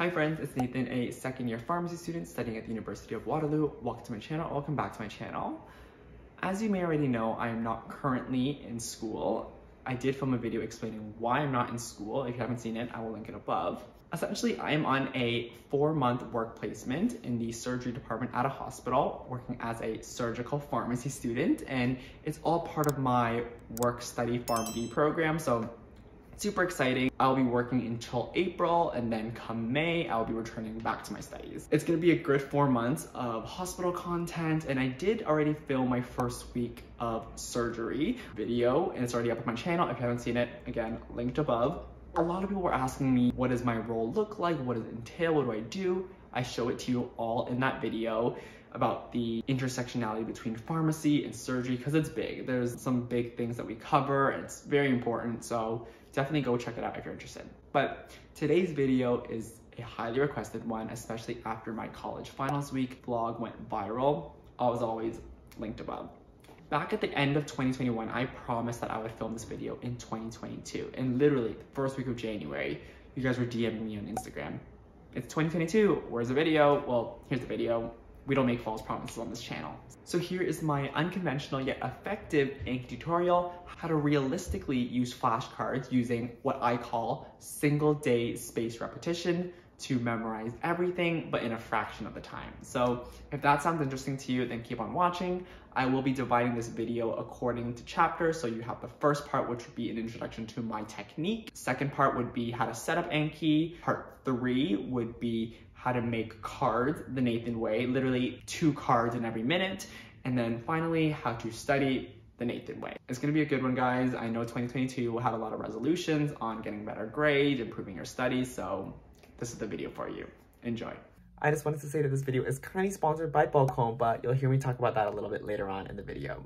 Hi friends, it's Nathan, a second year pharmacy student studying at the University of Waterloo. Welcome to my channel, welcome back to my channel. As you may already know, I am not currently in school. I did film a video explaining why I'm not in school. If you haven't seen it, I will link it above. Essentially, I am on a four month work placement in the surgery department at a hospital, working as a surgical pharmacy student, and it's all part of my work study PharmD program. So super exciting. I'll be working until April and then come May, I'll be returning back to my studies. It's gonna be a good four months of hospital content and I did already film my first week of surgery video and it's already up on my channel. If you haven't seen it, again, linked above. A lot of people were asking me, what does my role look like? What does it entail? What do I do? I show it to you all in that video about the intersectionality between pharmacy and surgery because it's big. There's some big things that we cover and it's very important. So definitely go check it out if you're interested. But today's video is a highly requested one, especially after my college finals week vlog went viral. As always, linked above. Back at the end of 2021, I promised that I would film this video in 2022. And literally, the first week of January, you guys were DMing me on Instagram. It's 2022, where's the video? Well, here's the video we don't make false promises on this channel. So here is my unconventional yet effective Anki tutorial, how to realistically use flashcards using what I call single day space repetition to memorize everything, but in a fraction of the time. So if that sounds interesting to you, then keep on watching. I will be dividing this video according to chapters. So you have the first part, which would be an introduction to my technique. Second part would be how to set up Anki. Part three would be how to make cards the Nathan way, literally two cards in every minute. And then finally, how to study the Nathan way. It's gonna be a good one, guys. I know 2022 will have a lot of resolutions on getting better grades, improving your studies, so this is the video for you. Enjoy. I just wanted to say that this video is kindly sponsored by Bulk Homme, but you'll hear me talk about that a little bit later on in the video.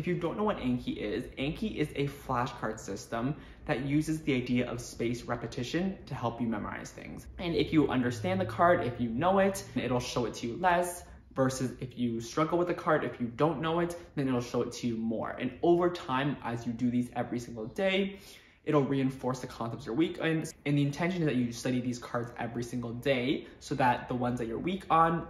If you don't know what Anki is, Anki is a flashcard system that uses the idea of space repetition to help you memorize things. And if you understand the card, if you know it, it'll show it to you less versus if you struggle with the card, if you don't know it, then it'll show it to you more. And over time, as you do these every single day, it'll reinforce the concepts you're weak in. And the intention is that you study these cards every single day so that the ones that you're weak on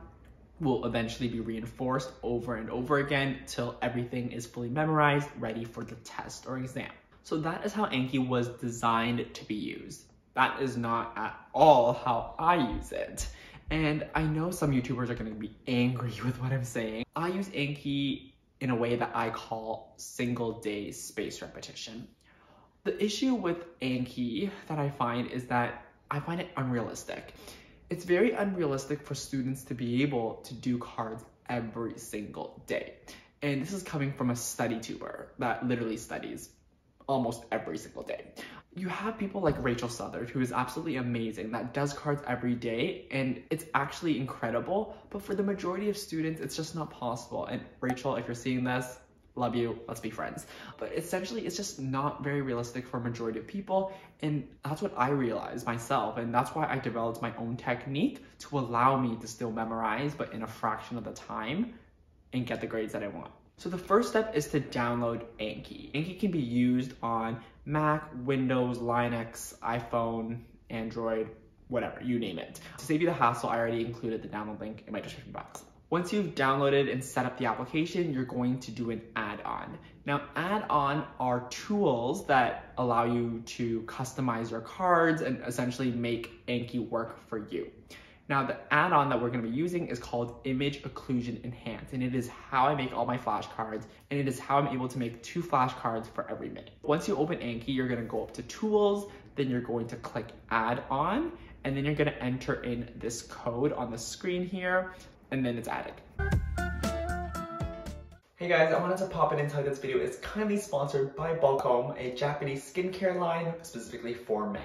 will eventually be reinforced over and over again till everything is fully memorized, ready for the test or exam. So that is how Anki was designed to be used. That is not at all how I use it. And I know some YouTubers are gonna be angry with what I'm saying. I use Anki in a way that I call single day space repetition. The issue with Anki that I find is that I find it unrealistic it's very unrealistic for students to be able to do cards every single day. And this is coming from a study tuber that literally studies almost every single day. You have people like Rachel Southard, who is absolutely amazing, that does cards every day, and it's actually incredible. But for the majority of students, it's just not possible. And Rachel, if you're seeing this, love you, let's be friends. But essentially, it's just not very realistic for a majority of people. And that's what I realized myself. And that's why I developed my own technique to allow me to still memorize, but in a fraction of the time and get the grades that I want. So the first step is to download Anki. Anki can be used on Mac, Windows, Linux, iPhone, Android, whatever, you name it. To save you the hassle, I already included the download link in my description box. Once you've downloaded and set up the application, you're going to do an add-on. Now, add-on are tools that allow you to customize your cards and essentially make Anki work for you. Now, the add-on that we're gonna be using is called Image Occlusion Enhance, and it is how I make all my flashcards, and it is how I'm able to make two flashcards for every minute. Once you open Anki, you're gonna go up to Tools, then you're going to click Add-on, and then you're gonna enter in this code on the screen here and then it's added. Hey guys, I wanted to pop in and tell you this video is kindly sponsored by Bulk Homme, a Japanese skincare line specifically for men.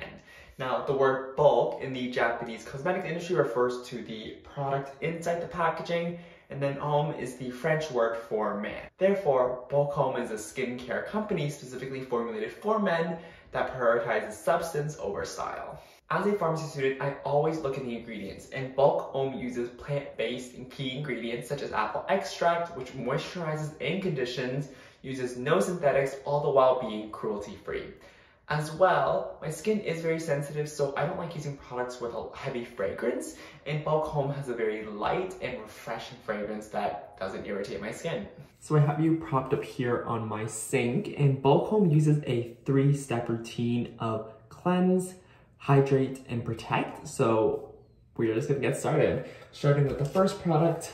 Now, the word bulk in the Japanese cosmetic industry refers to the product inside the packaging, and then homme is the French word for man. Therefore, Bulk Homme is a skincare company specifically formulated for men that prioritizes substance over style. As a pharmacy student, I always look at the ingredients, and Bulk Homme uses plant-based and key ingredients such as apple extract, which moisturizes and conditions, uses no synthetics, all the while being cruelty-free. As well, my skin is very sensitive, so I don't like using products with a heavy fragrance, and Bulk Homme has a very light and refreshing fragrance that doesn't irritate my skin. So I have you propped up here on my sink, and Bulk Homme uses a three-step routine of cleanse, hydrate, and protect. So we're just gonna get started. Starting with the first product,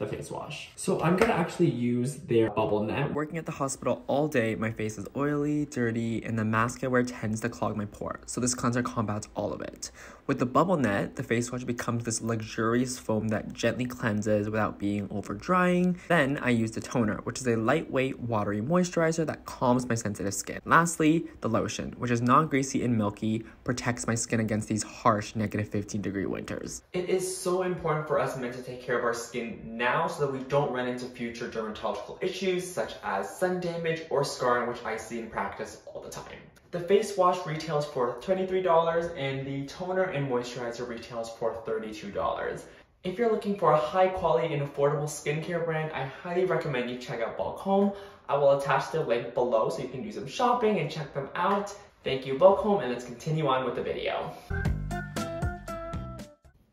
the face wash. So I'm gonna actually use their bubble net. Working at the hospital all day, my face is oily, dirty, and the mask I wear tends to clog my pores. So this cleanser combats all of it. With the bubble net, the face wash becomes this luxurious foam that gently cleanses without being over drying. Then I use the toner, which is a lightweight, watery moisturizer that calms my sensitive skin. Lastly, the lotion, which is non-greasy and milky, protects my skin against these harsh negative 15 degree winters. It is so important for us men to take care of our skin now so that we don't run into future dermatological issues such as sun damage or scarring, which I see in practice all the time. The face wash retails for $23 and the toner and moisturizer retails for $32. If you're looking for a high quality and affordable skincare brand, I highly recommend you check out Bulk Homme. I will attach the link below so you can do some shopping and check them out. Thank you Bulk Homme and let's continue on with the video.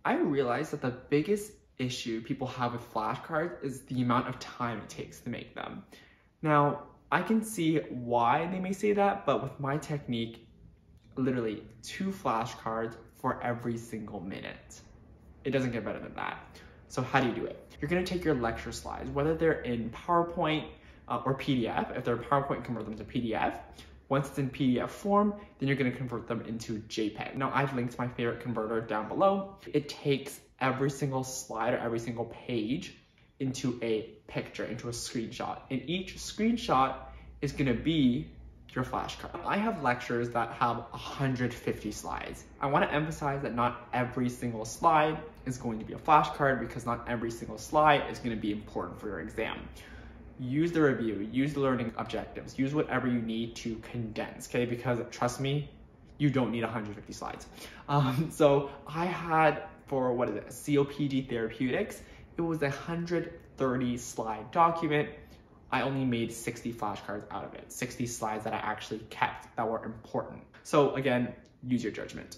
I realized that the biggest issue people have with flashcards is the amount of time it takes to make them. Now, I can see why they may say that, but with my technique, literally two flashcards for every single minute. It doesn't get better than that. So how do you do it? You're gonna take your lecture slides, whether they're in PowerPoint uh, or PDF. If they're PowerPoint, convert them to PDF. Once it's in PDF form, then you're gonna convert them into JPEG. Now I've linked my favorite converter down below. It takes every single slide or every single page into a picture, into a screenshot. And each screenshot is gonna be your flashcard. I have lectures that have 150 slides. I wanna emphasize that not every single slide is going to be a flashcard because not every single slide is gonna be important for your exam. Use the review, use the learning objectives, use whatever you need to condense, okay? Because trust me, you don't need 150 slides. Um, so I had for, what is it, COPD Therapeutics, it was a 130 slide document. I only made 60 flashcards out of it, 60 slides that I actually kept that were important. So again, use your judgment.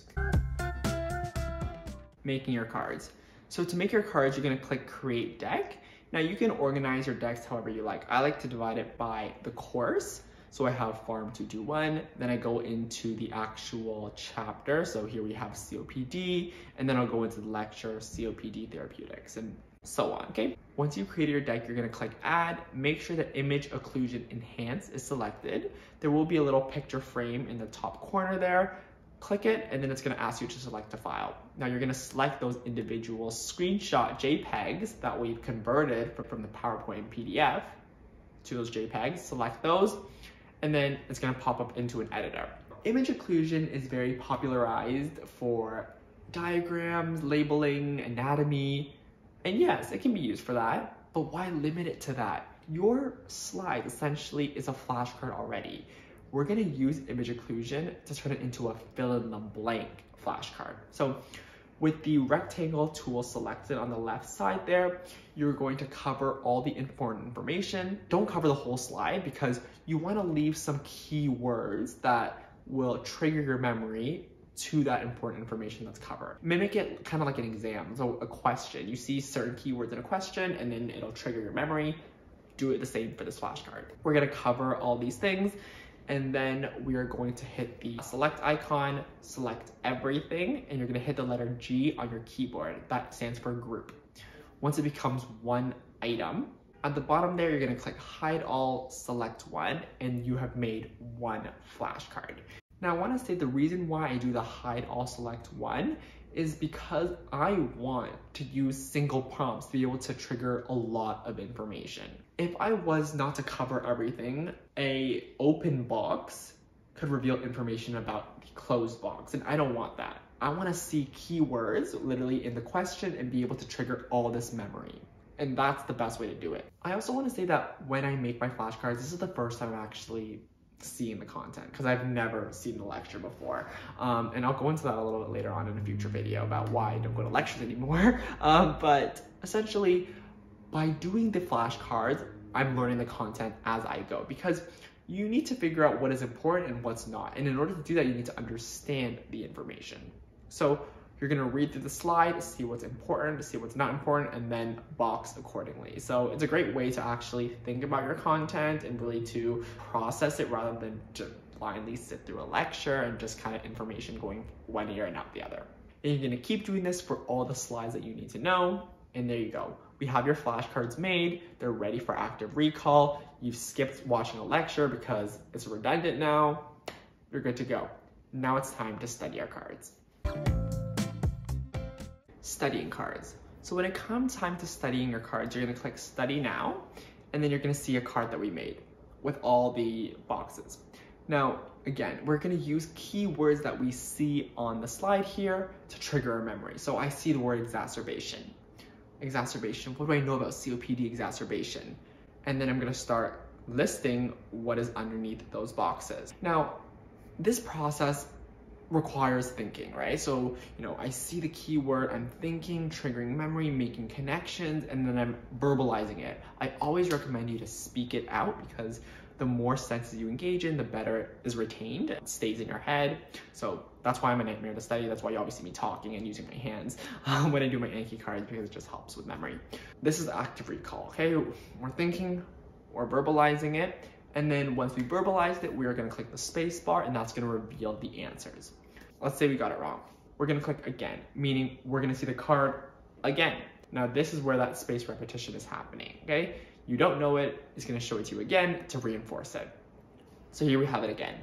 Making your cards. So to make your cards, you're gonna click create deck. Now you can organize your decks however you like. I like to divide it by the course. So I have Pharm 221, then I go into the actual chapter. So here we have COPD, and then I'll go into the lecture COPD therapeutics and so on, okay? Once you've created your deck, you're gonna click add, make sure that image occlusion enhance is selected. There will be a little picture frame in the top corner there. Click it, and then it's gonna ask you to select a file. Now you're gonna select those individual screenshot JPEGs that we've converted from the PowerPoint PDF to those JPEGs, select those, and then it's gonna pop up into an editor. Image occlusion is very popularized for diagrams, labeling, anatomy, and yes, it can be used for that, but why limit it to that? Your slide essentially is a flashcard already. We're gonna use image occlusion to turn it into a fill in the blank flashcard. So with the rectangle tool selected on the left side there, you're going to cover all the important information. Don't cover the whole slide because you wanna leave some keywords that will trigger your memory to that important information that's covered. Mimic it kind of like an exam, so a question. You see certain keywords in a question and then it'll trigger your memory. Do it the same for this flashcard. We're gonna cover all these things and then we are going to hit the select icon, select everything, and you're gonna hit the letter G on your keyboard. That stands for group. Once it becomes one item, at the bottom there, you're gonna click hide all, select one, and you have made one flashcard. Now I wanna say the reason why I do the hide all select one is because I want to use single prompts to be able to trigger a lot of information. If I was not to cover everything, a open box could reveal information about the closed box, and I don't want that. I wanna see keywords literally in the question and be able to trigger all this memory. And that's the best way to do it. I also wanna say that when I make my flashcards, this is the first time I'm actually seeing the content because I've never seen the lecture before. Um, and I'll go into that a little bit later on in a future video about why I don't go to lectures anymore. Um, but essentially, by doing the flashcards, I'm learning the content as I go because you need to figure out what is important and what's not. And in order to do that, you need to understand the information. So you're gonna read through the slide, see what's important, see what's not important, and then box accordingly. So it's a great way to actually think about your content and really to process it rather than to blindly sit through a lecture and just kind of information going one ear and out the other. And you're gonna keep doing this for all the slides that you need to know. And there you go. We have your flashcards made. They're ready for active recall. You've skipped watching a lecture because it's redundant now. You're good to go. Now it's time to study our cards studying cards. So when it comes time to studying your cards, you're gonna click study now, and then you're gonna see a card that we made with all the boxes. Now, again, we're gonna use keywords that we see on the slide here to trigger our memory. So I see the word exacerbation. Exacerbation, what do I know about COPD exacerbation? And then I'm gonna start listing what is underneath those boxes. Now, this process requires thinking, right? So, you know, I see the keyword, I'm thinking, triggering memory, making connections, and then I'm verbalizing it. I always recommend you to speak it out because the more senses you engage in, the better it is retained. It stays in your head. So that's why I'm a nightmare to study. That's why you always see me talking and using my hands um, when I do my Anki cards because it just helps with memory. This is active recall, okay? We're thinking, we're verbalizing it, and then once we verbalized it, we're gonna click the space bar and that's gonna reveal the answers. Let's say we got it wrong. We're gonna click again, meaning we're gonna see the card again. Now this is where that space repetition is happening, okay? You don't know it, it's gonna show it to you again to reinforce it. So here we have it again.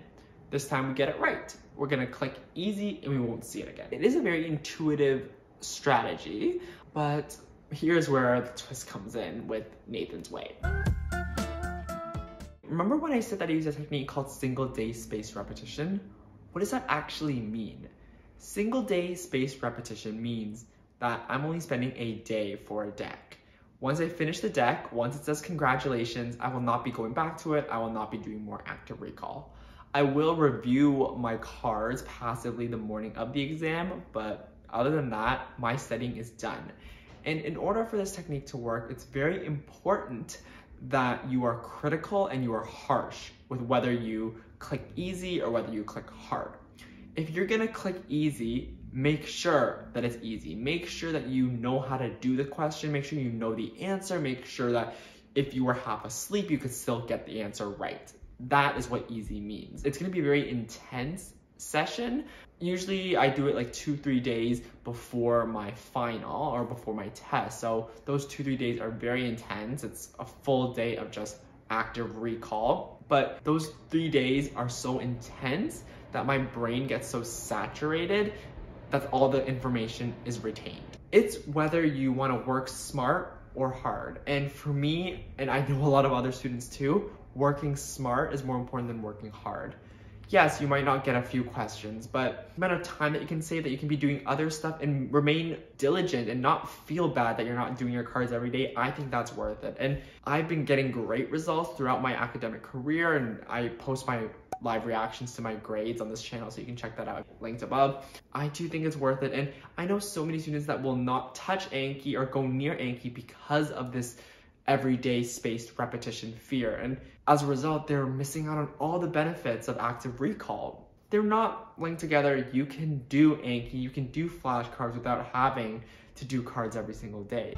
This time we get it right. We're gonna click easy and we won't see it again. It is a very intuitive strategy, but here's where the twist comes in with Nathan's way. Remember when I said that I use a technique called single day space repetition? What does that actually mean? Single day spaced repetition means that I'm only spending a day for a deck. Once I finish the deck, once it says congratulations, I will not be going back to it. I will not be doing more active recall. I will review my cards passively the morning of the exam, but other than that, my studying is done. And in order for this technique to work, it's very important that you are critical and you are harsh with whether you click easy or whether you click hard. If you're gonna click easy, make sure that it's easy. Make sure that you know how to do the question. Make sure you know the answer. Make sure that if you were half asleep, you could still get the answer right. That is what easy means. It's gonna be a very intense session. Usually I do it like two, three days before my final or before my test. So those two, three days are very intense. It's a full day of just active recall. But those three days are so intense that my brain gets so saturated that all the information is retained. It's whether you want to work smart or hard. And for me, and I know a lot of other students too, working smart is more important than working hard yes, you might not get a few questions, but the amount of time that you can save that you can be doing other stuff and remain diligent and not feel bad that you're not doing your cards every day, I think that's worth it. And I've been getting great results throughout my academic career and I post my live reactions to my grades on this channel so you can check that out linked above i do think it's worth it and i know so many students that will not touch anki or go near anki because of this everyday spaced repetition fear. And as a result, they're missing out on all the benefits of active recall. They're not linked together. You can do Anki, you can do flashcards without having to do cards every single day.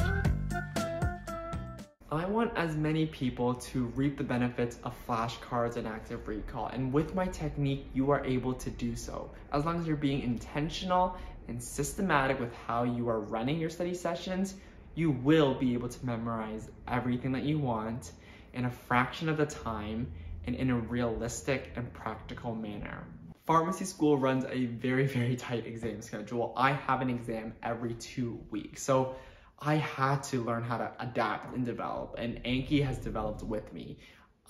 I want as many people to reap the benefits of flashcards and active recall. And with my technique, you are able to do so. As long as you're being intentional and systematic with how you are running your study sessions, you will be able to memorize everything that you want in a fraction of the time and in a realistic and practical manner. Pharmacy school runs a very, very tight exam schedule. I have an exam every two weeks. So I had to learn how to adapt and develop, and Anki has developed with me.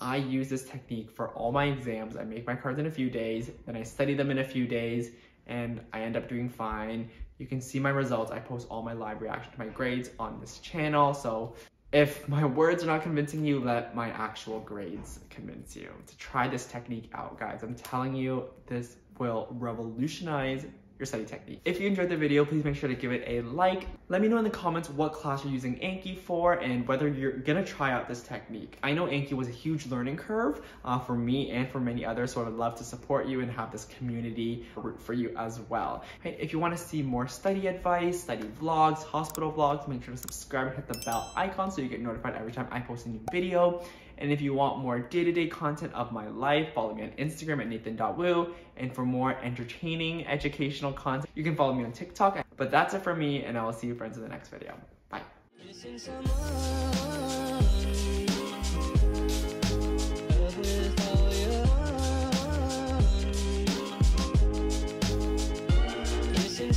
I use this technique for all my exams. I make my cards in a few days, then I study them in a few days, and I end up doing fine. You can see my results. I post all my live reaction to my grades on this channel. So if my words are not convincing you, let my actual grades convince you to try this technique out, guys. I'm telling you, this will revolutionize your study technique. If you enjoyed the video, please make sure to give it a like. Let me know in the comments what class you're using Anki for and whether you're gonna try out this technique. I know Anki was a huge learning curve uh, for me and for many others, so I would love to support you and have this community root for you as well. If you wanna see more study advice, study vlogs, hospital vlogs, make sure to subscribe and hit the bell icon so you get notified every time I post a new video. And if you want more day-to-day content of my life, follow me on Instagram at nathan.wu. And for more entertaining, educational content, you can follow me on TikTok. But that's it for me, and I will see you friends in the next video. Bye.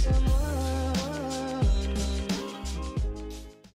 some